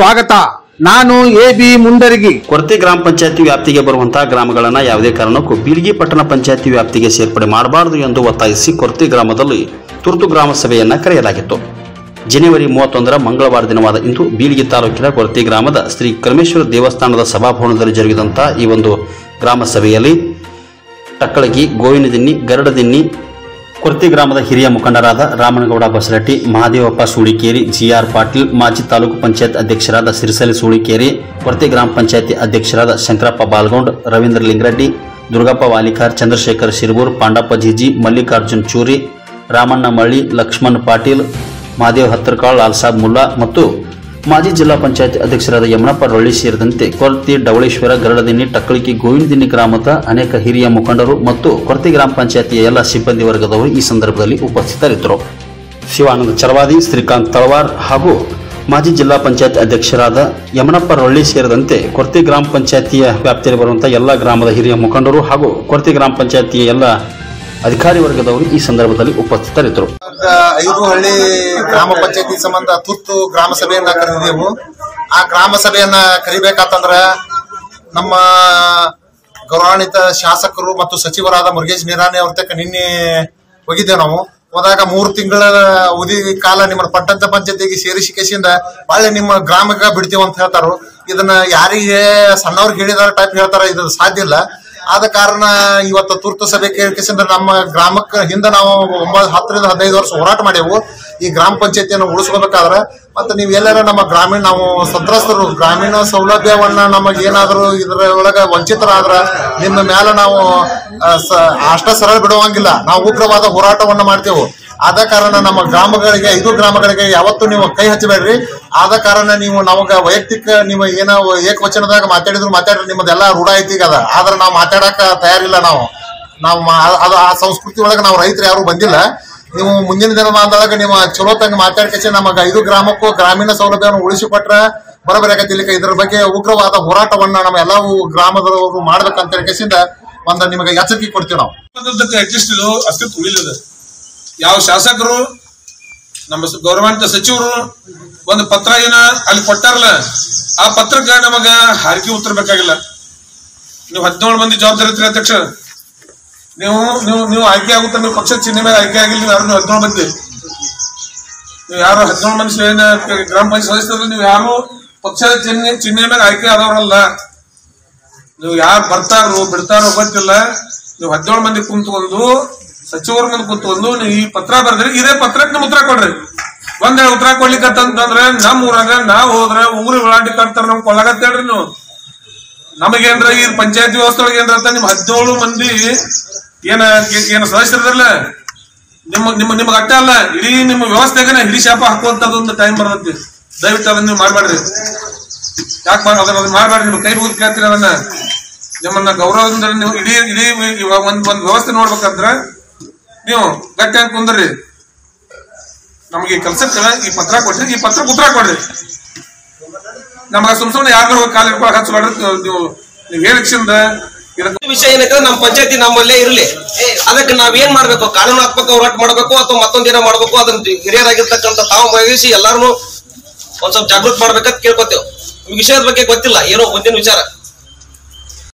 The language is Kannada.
ಸ್ವಾಗತ. ನಾನು ಎ ಬಿ ಮುಂಡರಗಿ. ಕೊರತೆ ಗ್ರಾಮ ಪಂಚಾಯತಿ ವ್ಯಾಪ್ತಿಗೆ ಬರುವಂತಹ ಗ್ರಾಮಗಳನ್ನು ಯಾವುದೇ ಕಾರಣಕ್ಕೂ ಬೀಳ್ಗಿ ಪಟ್ಟಣ ಪಂಚಾಯತಿ ವ್ಯಾಪ್ತಿಗೆ ಸೇರ್ಪಡೆ ಮಾಡಬಾರದು ಎಂದು ಒತ್ತಾಯಿಸಿ ಕೊರತೆ ಗ್ರಾಮದಲ್ಲಿ ತುರ್ತು ಗ್ರಾಮ ಸಭೆಯನ್ನ ಕರೆಯಲಾಗಿತ್ತು. ಜನವರಿ ಮೂವತ್ತೊಂದರ ಮಂಗಳವಾರ ದಿನವಾದ ಇಂದು ಬೀಳಿಗೆ ತಾಲೂಕಿನ ಕೊರತೆ ಗ್ರಾಮದ ಶ್ರೀ ಕರ್ಮೇಶ್ವರ ದೇವಸ್ಥಾನದ ಸಭಾಭವನದಲ್ಲಿ ಜರುಗಿದಂತಹ ಈ ಒಂದು ಗ್ರಾಮ ಸಭೆಯಲ್ಲಿ, ಟಕ್ಕಳಗಿ, ಗೋವಿನದಿನ್ನಿ, ಗರಡದಿನ್ನಿ ಕೊರ್ತಿ ಗ್ರಾಮದ ಹಿರಿಯ ಮುಖಂಡರಾದ ರಾಮನಗೌಡ ಬಸರಟ್ಟಿ, ಮಹಾದೇವಪ್ಪ ಸೂಳಿಕೇರಿ, ಜಿಆರ್ ಪಾಟೀಲ್, ಮಾಜಿ ತಾಲೂಕು ಪಂಚಾಯತ್ ಅಧ್ಯಕ್ಷರಾದ ಸಿರಿಸಲಿ ಸೂಳಿಕೇರಿ, ಕೊರ್ತಿ ಗ್ರಾಮ ಪಂಚಾಯತಿ ಅಧ್ಯಕ್ಷರಾದ ಶಂಕರಪ್ಪ ಬಾಲ್ಗೌಂಡ್, ರವೀಂದ್ರ ಲಿಂಗರೆಡ್ಡಿ, ದುರ್ಗಪ್ಪ ವಾಲಿಕಾರ್, ಚಂದ್ರಶೇಖರ್ ಶಿರಬೂರ್ ಪಾಂಡಪ್ಪ ಜಿಜಿ, ಮಲ್ಲಿಕಾರ್ಜುನ್ ಚೂರಿ, ರಾಮಣ್ಣ ಮಳ್ಳಿ, ಲಕ್ಷ್ಮಣ್ ಪಾಟೀಲ್, ಮಹಾದೇವ್ ಹತ್ತರ್ಕಾಳ್, ಲಾಲ್ಸಾಬ್ ಮುಲ್ಲಾ ಮತ್ತು ಮಾಜಿ ಜಿಲ್ಲಾ ಪಂಚಾಯತ್ ಅಧ್ಯಕ್ಷರಾದ ಯಮನಪ್ಪ ರೊಳ್ಳಿ ಸೇರಿದಂತೆ ಕೊರತಿ ಡವಳೇಶ್ವರ ಗರಡದಿನ್ನಿ ಟಕ್ಕಳಿಕೆ, ಗೋವಿಂದಿನ್ನಿ ಗ್ರಾಮದ ಅನೇಕ ಹಿರಿಯ ಮುಖಂಡರು ಮತ್ತು ಕೊರತಿ ಗ್ರಾಮ ಪಂಚಾಯತಿಯ ಎಲ್ಲ ಸಿಬ್ಬಂದಿ ವರ್ಗದವರು ಈ ಸಂದರ್ಭದಲ್ಲಿ ಉಪಸ್ಥಿತರಿದ್ದರು. ಶಿವಾನಂದ ಚರವಾದಿ, ಶ್ರೀಕಾಂತ್ ತಳವಾರ್ ಹಾಗೂ ಮಾಜಿ ಜಿಲ್ಲಾ ಪಂಚಾಯತ್ ಅಧ್ಯಕ್ಷರಾದ ಯಮನಪ್ಪ ರೊಳ್ಳಿ ಸೇರಿದಂತೆ ಕೊರತಿ ಗ್ರಾಮ ಪಂಚಾಯತಿಯ ವ್ಯಾಪ್ತಿಯಲ್ಲಿ ಬರುವಂತಹ ಎಲ್ಲ ಗ್ರಾಮದ ಹಿರಿಯ ಮುಖಂಡರು ಹಾಗೂ ಕೊರತಿ ಗ್ರಾಮ ಪಂಚಾಯತಿಯ ಎಲ್ಲ ಅಧಿಕಾರಿ ವರ್ಗದವರು ಈ ಸಂದರ್ಭದಲ್ಲಿ ಉಪಸ್ಥಿತರಿದ್ದರು. ಐದು ಹಳ್ಳಿ ಗ್ರಾಮ ಪಂಚಾಯತಿ ಸಂಬಂಧ ತುರ್ತು ಗ್ರಾಮ ಸಭೆಯನ್ನ ಕರೆದಿದ್ದೆವು. ಆ ಗ್ರಾಮ ಸಭೆಯನ್ನ ಕರಿಬೇಕಾತಂದ್ರ ನಮ್ಮ ಗೌರವಾನ್ವಿತ ಶಾಸಕರು ಮತ್ತು ಸಚಿವರಾದ ಮುರುಗೇಶ್ ನಿರಾಣಿ ಅವ್ರ ತಕ್ಕ ನಿನ್ನೆ ಹೋಗಿದ್ದೇವೆ ನಾವು. ಹೋದಾಗ ಮೂರು ತಿಂಗಳ ಅವಧಿ ಕಾಲ ನಿಮ್ಮ ಪಟ್ಟಂತ ಪಂಚಾಯತಿಗೆ ಸೇರಿಸಿ ಕೇಸಿಂದ ಒಳ್ಳೆ ನಿಮ್ಮ ಗ್ರಾಮಕ್ಕೆ ಬಿಡ್ತೀವಿ ಅಂತ ಹೇಳ್ತಾರೋ. ಇದನ್ನ ಯಾರಿಗೆ ಸಣ್ಣವ್ರಿಗೆ ಹೇಳಿದಾರ ಟೈಪ್ ಹೇಳ್ತಾರ, ಇದು ಸಾಧ್ಯ ಇಲ್ಲ. ಆದ ಕಾರಣ ಇವತ್ತು ತುರ್ತು ಸಭೆ ಕೇಳಿಸಿದ್ರೆ ನಮ್ಮ ಗ್ರಾಮಕ್ಕೆ ಹಿಂದೆ ನಾವು ಒಂಬತ್ತು ಹತ್ತರಿಂದ ಹದಿನೈದು ವರ್ಷ ಹೋರಾಟ ಮಾಡೇವು ಈ ಗ್ರಾಮ ಪಂಚಾಯತಿಯನ್ನು ಉಳಿಸ್ಕೋಬೇಕಾದ್ರೆ ಮತ್ತೆ ನೀವು ಎಲ್ಲಾರ ನಮ್ಮ ಗ್ರಾಮೀಣ ನಾವು ಸಂತ್ರಸ್ತರು, ಗ್ರಾಮೀಣ ಸೌಲಭ್ಯವನ್ನ ನಮಗೆ ಏನಾದರೂ ಇದರ ಒಳಗೆ ವಂಚಿತರಾದ್ರೆ ನಿಮ್ಮ ಮೇಲೆ ನಾವು ಅಷ್ಟ ಸರಳ ಬಿಡುವಂಗಿಲ್ಲ. ನಾವು ಉಗ್ರವಾದ ಹೋರಾಟವನ್ನು ಮಾಡ್ತೇವೆ. ಆದ ಕಾರಣ ನಮ್ಮ ಗ್ರಾಮಗಳಿಗೆ ಐದು ಗ್ರಾಮಗಳಿಗೆ ಯಾವತ್ತೂ ನೀವು ಕೈ ಹಚ್ಚಬೇಡ್ರಿ. ಆದ ಕಾರಣ ನೀವು ನಮಗ ವೈಯಕ್ತಿಕ ನೀವು ಏನೋ ಏಕವಚನದಾಗ ಮಾತಾಡಿದ್ರು ಮಾತಾಡ್ರಿ, ನಿಮ್ಮದೆಲ್ಲ ರೂಢ ಐತಿ ಈಗ ಅದ. ಆದ್ರೆ ನಾವು ಮಾತಾಡಕ ತಯಾರಿಲ್ಲ ನಾವು. ನಾವು ಅದು ಆ ಸಂಸ್ಕೃತಿ ಒಳಗೆ ನಾವು ರೈತರು ಯಾರು ಬಂದಿಲ್ಲ. ನೀವು ಮುಂದಿನ ದಿನಮಾನದೊಳಗೆ ನೀವು ಚಲೋ ತಂಗ ಮಾತಾಡ್ಕೇಸಿ ನಮಗ ಐದು ಗ್ರಾಮಕ್ಕೂ ಗ್ರಾಮೀಣ ಸೌಲಭ್ಯವನ್ನು ಉಳಿಸಿಕೊಟ್ರ ಬರಬರಿ ಆಗತ್ತಿಲಿಕ್ಕೆ ಇದ್ರ ಬಗ್ಗೆ ಉಗ್ರವಾದ ಹೋರಾಟವನ್ನ ನಮ್ಮ ಎಲ್ಲವೂ ಗ್ರಾಮದವರು ಮಾಡ್ಬೇಕಂತ ಹೇಳ್ಕೇಸಿಂದ ಒಂದು ನಿಮಗೆ ಎಚ್ಚರಿಕೆ ಕೊಡ್ತೀವಿ ನಾವು. ಅಸ್ತಿತ್ವ ಉಳಿಲಿದೆ ಯಾವ ಶಾಸಕರು, ನಮ್ಮ ಗೌರವಾನ್ವಿತ ಸಚಿವರು ಒಂದು ಪತ್ರ ಏನ ಅಲ್ಲಿ ಕೊಟ್ಟಾರಲ್ಲ, ಆ ಪತ್ರಕ್ಕೆ ನಮಗ ಹಾರಿಕೆ ಉತ್ತರ ಬೇಕಾಗಿಲ್ಲ. ನೀವು ಹದಿನೇಳು ಮಂದಿ ಜವಾಬ್ದಾರಿ ಇರ್ತೀರಿ ಅಧ್ಯಕ್ಷ. ನೀವು ನೀವು ನೀವು ಆಯ್ಕೆ ಆಗುತ್ತೆ, ನೀವು ಪಕ್ಷದ ಚಿಹ್ನೆ ಮೇಲೆ ಆಯ್ಕೆ ಆಗಿಲ್ಲ, ನೀವು ಯಾರು, ನೀವು ಹದಿನೇಳು ಮಂದಿ. ನೀವು ಯಾರು ಹದಿನೇಳು ಮಂದಿ ಏನ ಗ್ರಾಮ ಪಂಚಾಯತ್ ಸದಸ್ಯರು, ನೀವು ಯಾರು ಪಕ್ಷದ ಚಿಹ್ನೆ ಚಿಹ್ನೆ ಮೇಲೆ ಆಯ್ಕೆ ಆದವರಲ್ಲ. ನೀವು ಯಾರು ಬರ್ತಾರೋ, ಬಿಡ್ತಾರೋ ಗೊತ್ತಿಲ್ಲ. ನೀವು ಹದಿನೇಳು ಮಂದಿ ಕುಂತ್ಕೊಂಡು ಸಚಿವರ ಮುಂದೆ ಕೂತ್ಕೊಂಡು ನೀವು ಈ ಪತ್ರ ಬರ್ದ್ರಿ, ಇದೇ ಪತ್ರಕ್ಕೆ ನಿಮ್ ಉತ್ತರ ಕೊಡ್ರಿ. ಒಂದ್ ಉತ್ತರ ಕೊಡ್ಲಿಕ್ಕಂತಂದ್ರೆ, ನಮ್ಮ ಊರಾಗ ನಾವು ಹೋದ್ರೆ ಊರು ವಿಳಾಟಿ ಕಟ್ತಾರ ನಮ್ ಕೊಳ್ಳಾಗತ್ತೇಳ್ರಿ ನೀವು. ನಮಗೇನ್ರ ಈ ಪಂಚಾಯತ್ ವ್ಯವಸ್ಥೆ ಒಳಗೆ ಏನ್ರ ನಿಮ್ ಹದಿನೇಳು ಮಂದಿ ಏನ ಏನ ಸದಸ್ಯರಲ್ಲ ನಿಮ್ಮ ನಿಮ್ಮ, ನಿಮ್ಗೆ ಅಟ್ಟ ಅಲ್ಲ, ಇಡೀ ನಿಮ್ಮ ವ್ಯವಸ್ಥೆಗೆ ಹಿಡಿ ಶಾಪ ಹಾಕುವಂತದೊಂದು ಟೈಮ್ ಬರ್ತೈತಿ. ದಯವಿಟ್ಟು ಅದನ್ನ ನೀವು ಮಾಡ್ಬೇಡ್ರಿ. ಯಾಕೆ ಅದನ್ನ ಅದನ್ನ ಮಾಡ್ಬೇಡ್ರಿ ನಿಮ್ ಕೈ ಮುಗಿದು ಕೇಳ್ತೀರಿ ಅದನ್ನ. ನಿಮ್ಮನ್ನ ಗೌರವದಿಂದ ನೀವು ಇಡೀ ಇಡೀ ಒಂದ್ ಒಂದ್ ವ್ಯವಸ್ಥೆ ನೋಡ್ಬೇಕಂದ್ರ ನೀವು ಗಟ್ಟಿಯಾಗಿ ಕುಂದ್ರಿ. ನಮಗೆ ಕೆಲ್ಸಕ್ಕೆ ಈ ಪತ್ರ ಕೊಡ್ರಿ, ಈ ಪತ್ರ ಉತ್ತರ ಕೊಡ್ರಿ. ನಮಗ ಸುಮ್ ಸುಮ್ನೆ ಯಾರು ಕಾಲ ಹಚ್ಚಬೇಡ್ರಿ ನೀವು ಹೇಳಿಕ್ಷಿಂದ ವಿಷಯ ಏನಕ್ಕೆ ನಮ್ಮ ಪಂಚಾಯತಿ ನಮ್ಮಲ್ಲೇ ಇರಲಿ. ಅದಕ್ಕೆ ನಾವ್ ಏನ್ ಮಾಡ್ಬೇಕು? ಕಾನೂನಾತ್ಮಕ ಹೋರಾಟ ಮಾಡ್ಬೇಕು, ಅಥವಾ ಮತ್ತೊಂದೇನೋ ಮಾಡಬೇಕು? ಅದನ್ನ ಹಿರಿಯರಾಗಿರ್ತಕ್ಕಂಥ ತಾವು ಭಾಗವಹಿಸಿ ಎಲ್ಲಾರು ಒಂದ್ ಸ್ವಲ್ಪ ಜಾಗೃತಿ ಮಾಡ್ಬೇಕಂತ ಕೇಳ್ಕೊತೇವೆ. ಈ ವಿಷಯದ ಬಗ್ಗೆ ಗೊತ್ತಿಲ್ಲ. ಏನೋ ಒಂದಿನ ವಿಚಾರ.